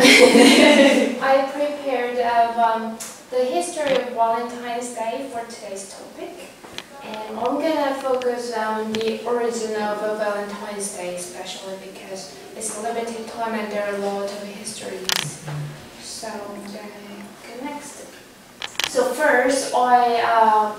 I prepared uh, um, the history of Valentine's Day for today's topic. And I'm gonna focus on the origin of Valentine's Day, especially because it's a limited time and there are a lot of histories. So I'm gonna go next. So first, I uh,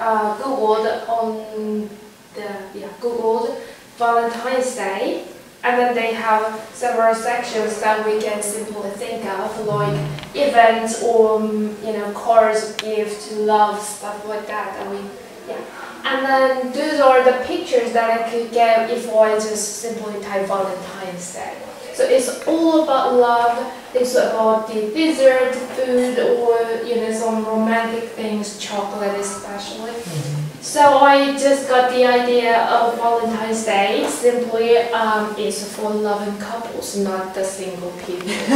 uh, googled on the yeah googled Valentine's Day, and then they have several sections that we can simply think of, like events or um, you know cards, gifts, love, stuff like that. That we yeah. And then those are the pictures that I could get if I just simply type Valentine's Day. So it's all about love, it's about the dessert, food, or you know some romantic things, chocolate especially. So I just got the idea of Valentine's Day simply um, for loving couples, not the single people.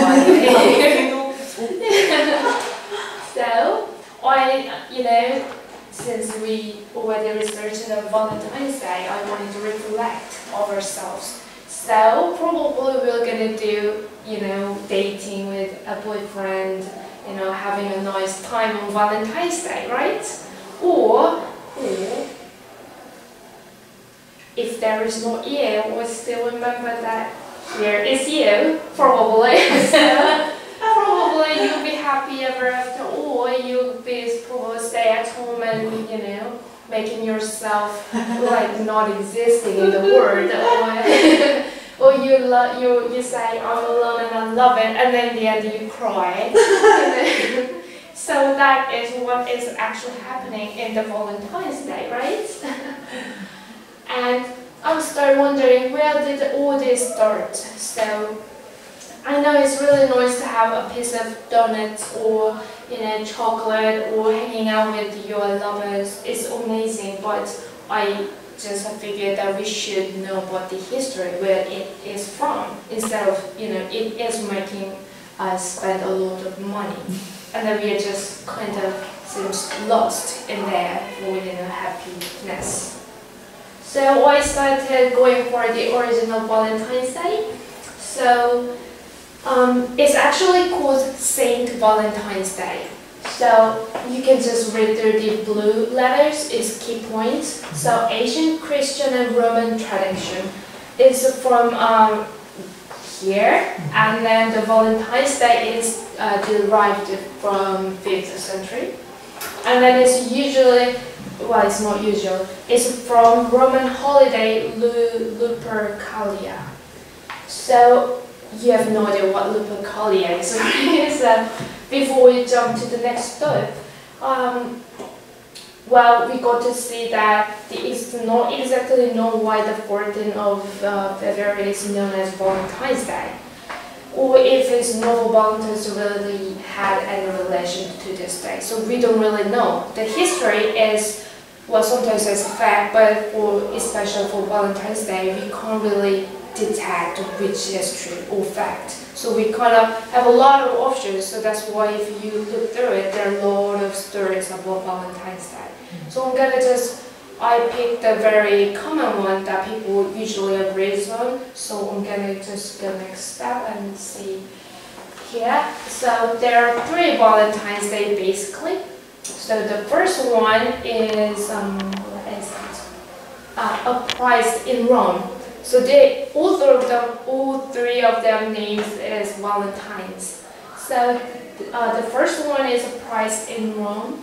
so I, you know, since we already researched on Valentine's Day, I wanted to reflect of ourselves. So probably we're gonna do, you know, dating with a boyfriend, you know, having a nice time on Valentine's Day, right? Or, if there is no you, we still remember that here is you, probably. so, probably you'll be happy ever after, or you'll be probably stay at home and, you know, making yourself like not existing in the world, or, you you you say I'm alone and I love it, and then the end you cry. so that is what is actually happening in the Valentine's Day, right? and I start wondering where did all this start? So I know it's really nice to have a piece of donut or you know chocolate or hanging out with your lovers. It's amazing, but I just figured that we should know about the history where it is from instead of you know it is making us spend a lot of money, and then we are just kind of seems lost in there you know happiness. So I started going for the original Valentine's Day. So um, it's actually called Saint Valentine's Day. So you can just read through the blue letters, it's key points. So ancient Christian and Roman tradition is from um, here, and then the Valentine's Day is uh, derived from 5th century. And then it's usually, well, it's not usual, it's from Roman holiday Lupercalia. So you have no idea what Lupercalia is. so before we jump to the next step, um, well, we got to see that it's not exactly known why the 14th of uh, February is known as Valentine's Day, or if it's no Valentine's really had any relation to this day. So we don't really know. The history is, well, sometimes it's a fact, but for, especially for Valentine's Day, we can't really detect which is true or fact. So we kind of have a lot of options, so that's why if you look through it, there are a lot of stories about Valentine's Day. So I'm gonna just, I picked a very common one that people usually agree on, so I'm gonna just go next step and see here. So there are three Valentine's Day basically. So the first one is, um, it? Uh, a price in Rome. So they, all of them, all three of them names is Valentines. So uh, the first one is a price in Rome,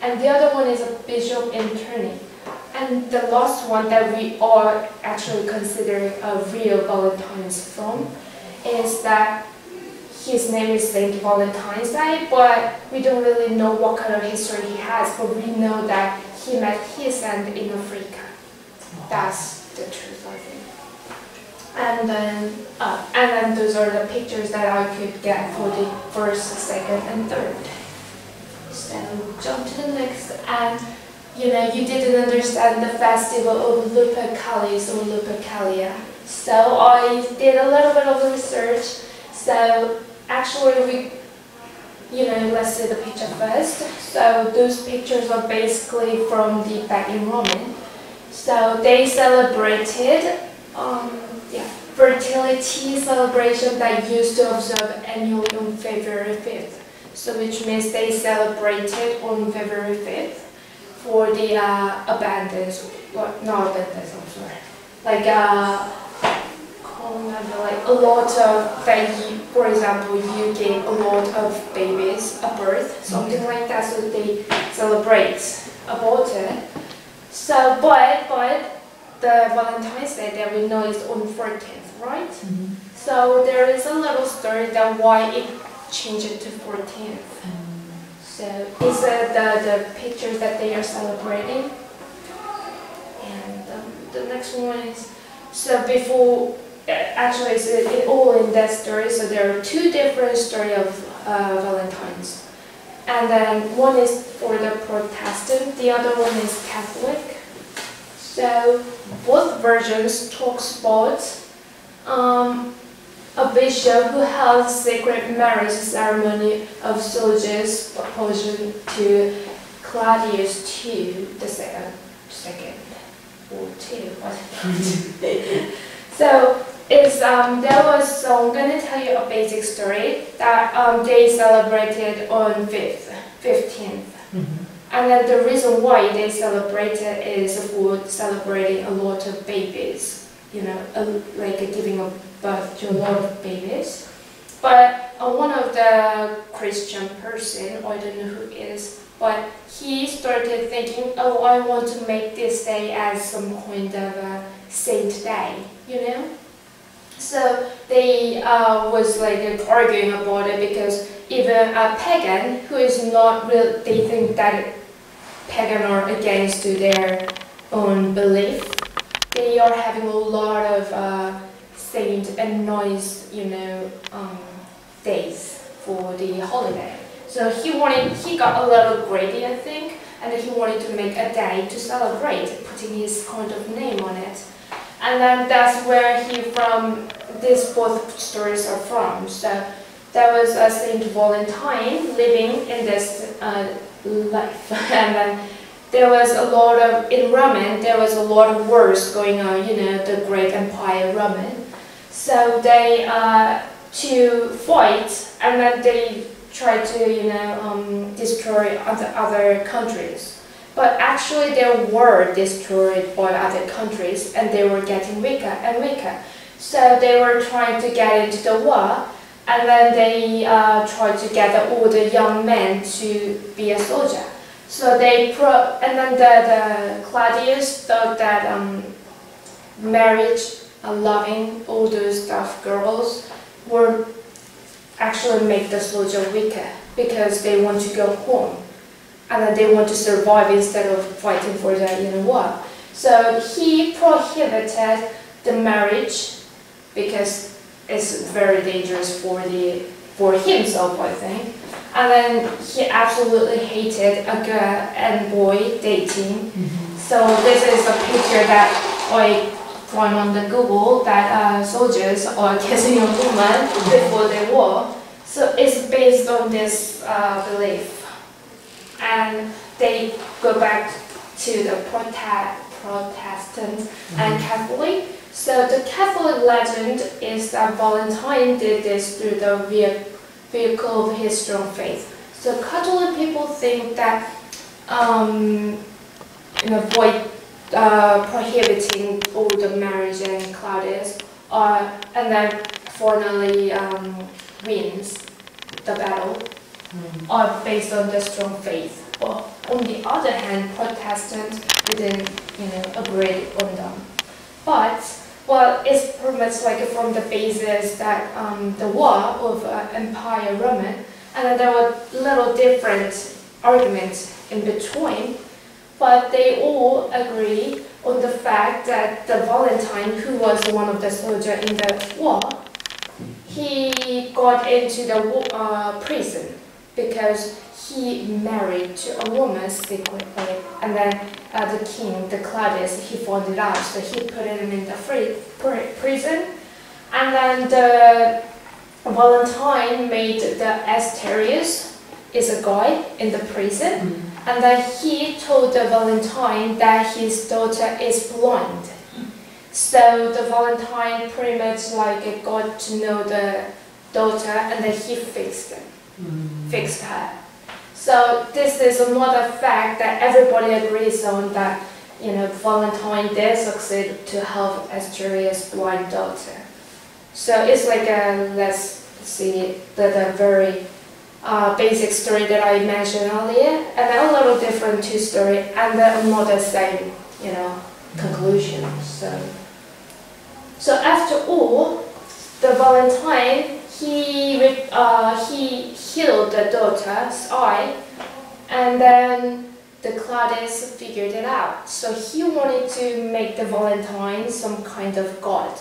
and the other one is a bishop in Tournai. And the last one that we are actually considering a real Valentine's from is that his name is Saint Valentine's Day, but we don't really know what kind of history he has, but we know that he met his end in Africa. That's the truth. And then, uh, and then those are the pictures that I could get for the first, second, and third. So jump to the next, and you know, you didn't understand the festival of Lupercalis or Lupercalia. So I did a little bit of research. So actually we, you know, let's see the picture first. So those pictures are basically from the back in Roman. So they celebrated um, yeah, fertility celebration that used to observe annually on February 5th. So which means they celebrated on February 5th for the uh, abundance, well, not abundance, I'm sorry. Like, uh, like a lot of that you, for example, you gave a lot of babies a birth, something like that, so they celebrate it. So, but, but the Valentine's Day that we know is on 14th, right? Mm -hmm. So there is a little story that why it changed to 14th. Mm. So it's uh, the, the pictures that they are celebrating. And um, the next one is, so before, actually it's it, all in that story, so there are two different story of uh, Valentine's. And then one is for the Protestant, the other one is Catholic. So both versions talks about um, a bishop who held sacred marriage ceremony of soldiers opposition to Claudius II, the second, second or two, what? so it's um, there was so I'm gonna tell you a basic story that um, they celebrated on fifth, 15th. Mm -hmm. And then the reason why they celebrated is for celebrating a lot of babies, you know, a, like giving a birth to a lot of babies. But uh, one of the Christian person, I don't know who is, but he started thinking, oh, I want to make this day as some kind of a saint day, you know? They uh, was like arguing about it because even a pagan who is not real, they think that pagan are against to their own belief, they are having a lot of uh, saint and noise, you know, um, days for the holiday. So he wanted, he got a little greedy, I think, and he wanted to make a day to celebrate, putting his kind of name on it. And then that's where he from, these both stories are from. So there was a Saint Valentine living in this uh, life. and then there was a lot of, in Roman, there was a lot of wars going on, you know, the great empire Roman. So they, uh, to fight, and then they tried to, you know, um, destroy other, other countries. But actually they were destroyed by other countries and they were getting weaker and weaker. So they were trying to get into the war and then they uh, tried to gather all the young men to be a soldier. So they pro and then the, the Claudius thought that um, marriage, uh, loving all those tough girls would actually make the soldier weaker because they want to go home and then they want to survive instead of fighting for the know war. So he prohibited the marriage because it's very dangerous for the for himself, I think. And then he absolutely hated a girl and boy dating. Mm -hmm. So this is a picture that I found on the Google that uh, soldiers are kissing a woman before the war. So it's based on this uh, belief. And they go back to the Protestant mm -hmm. and Catholic so the Catholic legend is that Valentine did this through the vehicle of his strong faith. So Catholic people think that um, in avoid uh, prohibiting all the marriage and Claudius, uh, and then finally um, wins the battle, mm. are based on the strong faith. But on the other hand, Protestants didn't, you know, agree on them. But well, it's pretty much like from the basis that um, the war of uh, Empire Roman, and then there were little different arguments in between, but they all agree on the fact that the Valentine, who was one of the soldiers in the war, he got into the uh, prison because he married to a woman secretly, and then uh, the king, the Claudius, he found it out, so he put him in the free prison, and then the Valentine made the Asterius is a guy in the prison, mm -hmm. and then he told the Valentine that his daughter is blind. So the Valentine pretty much like got to know the daughter and then he fixed it, fixed her. So this is another fact that everybody agrees on that you know Valentine did succeed to help Asteria's blind daughter. So it's like a let's see the, the very uh, basic story that I mentioned earlier, and then a little different two story, and then another same you know conclusion. So so after all, the Valentine he uh, he healed the daughter's eye, and then the Claudius figured it out. So he wanted to make the Valentine some kind of god.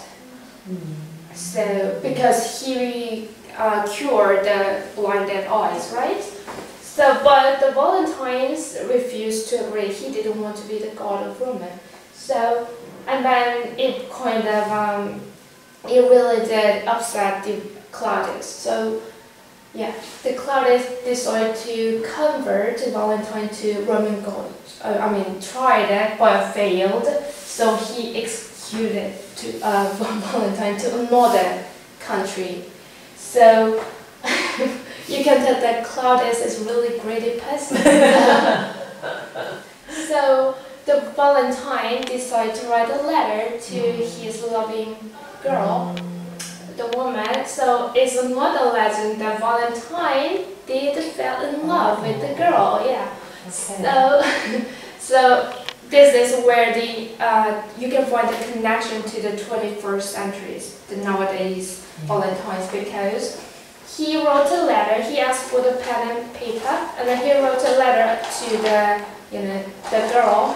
So because he uh, cured the blinded eyes, right? So, but the Valentines refused to agree. He didn't want to be the god of Roman. So, and then it kind of, um, it really did upset the Claudius. So, yeah, the Claudius decided to convert Valentine to Roman god. Uh, I mean, tried it but failed. So he executed to uh, Valentine to another country. So you can tell that Claudius is really greedy person. so the Valentine decided to write a letter to his loving girl, the woman. So it's another legend that Valentine did fell in love with the girl. Yeah. So, so this is where the uh, you can find the connection to the 21st centuries, the nowadays Valentine's, because he wrote a letter. He asked for the pen and paper, and then he wrote a letter to the you know the girl,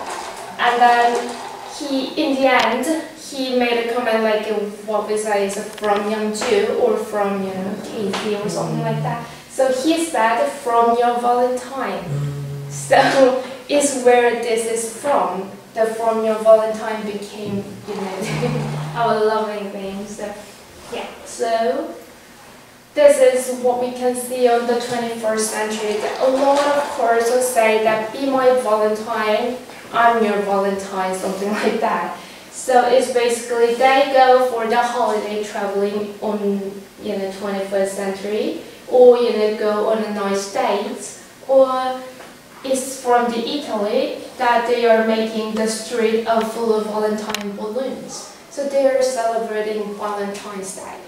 and then he in the end he made a comment like uh, what we say is from Young-Ju or from you know Casey or something like that. So he said from your Valentine. So is where this is from. The from your Valentine became, you know, our loving thing. So yeah. So this is what we can see on the 21st century. A lot of courses say that be my Valentine, I'm your Valentine, something like that. So it's basically they go for the holiday traveling on you know 21st century, or you know go on a nice date, or it's from the Italy that they are making the street full of Valentine balloons. So they are celebrating Valentine's Day.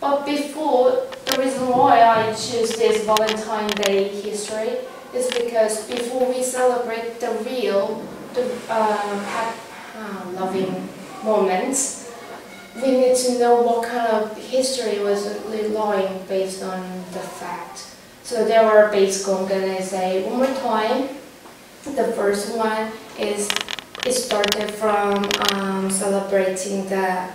But before, the reason why I choose this Valentine Day history is because before we celebrate the real, the uh, uh, loving moments, we need to know what kind of history was really lying based on the fact. So there are basically, I'm gonna say one more time. The first one is it started from um, celebrating the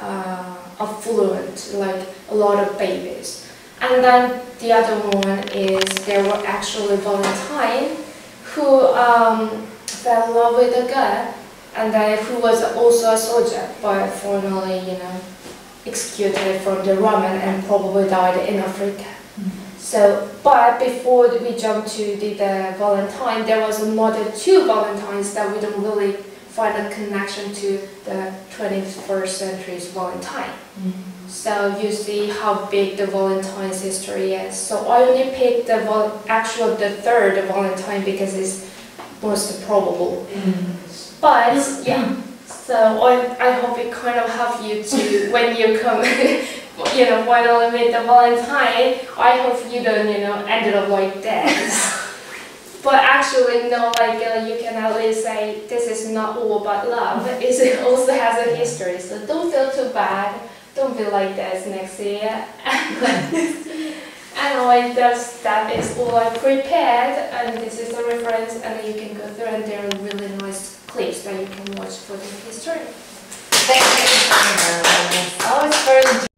uh, affluent, like a lot of babies. And then the other one is there were actually Valentine who um, fell in love with a girl and then who was also a soldier but formerly, you know, executed from the Roman and probably died in Africa. Mm-hmm. So, but before we jump to the, the Valentine, there was another two Valentines that we don't really find a connection to the 21st century's Valentine. Mm-hmm. So you see how big the Valentine's history is. So I only picked the actual the third Valentine because it's most probable. Mm-hmm. But yeah, so I, I hope it kind of help you to when you come, you know, finally meet the Valentine. I hope you don't, you know, ended up like this. But actually, no, like uh, you can at least say this is not all about love. It also has a history, so don't feel too bad. Don't be like this next year. anyway, that's, that is all I prepared, and this is the reference, and you can go through, and they're really nice clips that you can watch for the history. Thank you. Always very